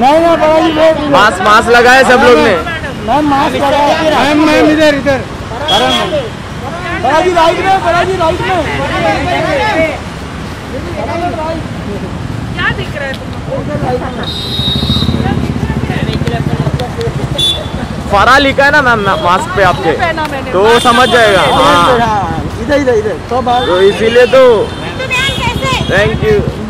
नहीं मास लगाए सब लोग ने। मैम मैम मैम इधर इधर। राइट में राइट में क्या दिख रहा है फरा लिखा है ना मैम मास्क पे आपके। तो समझ जाएगा। हाँ। इधर इधर इधर। तो तो इसीलिए तो थैंक यू